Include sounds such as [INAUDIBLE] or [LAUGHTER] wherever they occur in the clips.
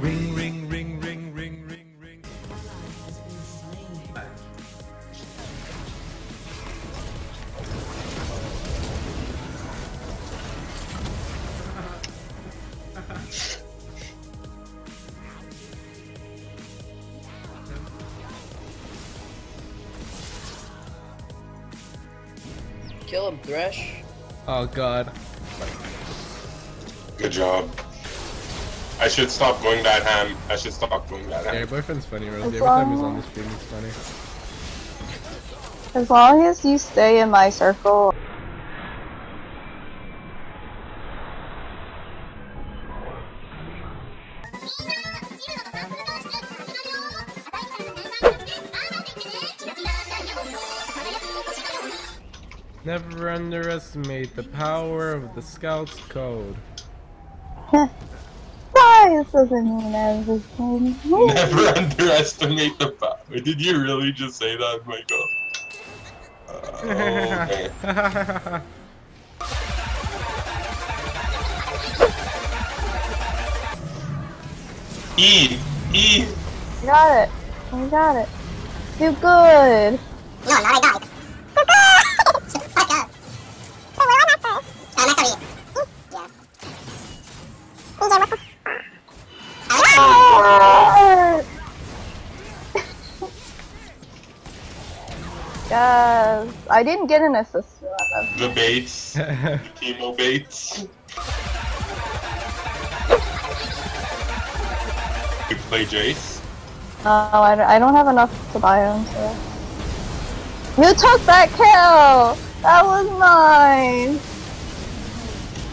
Ring, ring, ring, ring, ring, ring, ring. Kill him, Thresh. Oh god. Good job. I should stop going that ham. I should stop going that Yeah, your ham. boyfriend's funny, Rosie. Every time he's on the stream, he's funny. As long as you stay in my circle. [LAUGHS] Never underestimate the power of the Scout's code. Science doesn't mean everything. Never underestimate the power. Did you really just say that, Michael? Uh, [LAUGHS] okay. E! E! You got it. You got it. Do good. No, not I died. Fuck yes. I didn't get an assist. The baits. [LAUGHS] The Teemo baits. You play Jace? No, I, don't- I don't have enough to buy him, so. You took that kill! That was mine!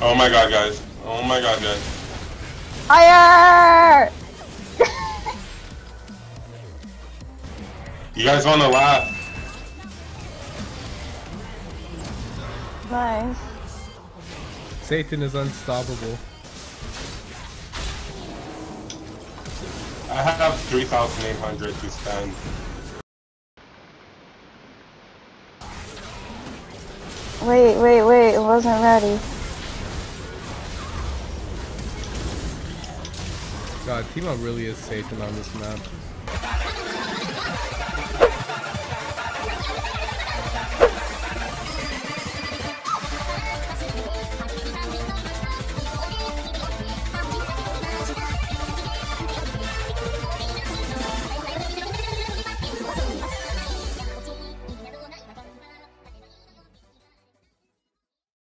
Oh my god, guys. Oh my god, guys. Higher! [LAUGHS] You guys wanna laugh? Nice. Satan is unstoppable. I have 3,800 to spend. Wait, wait, wait, it wasn't ready. God, Teemo really is Satan on this map.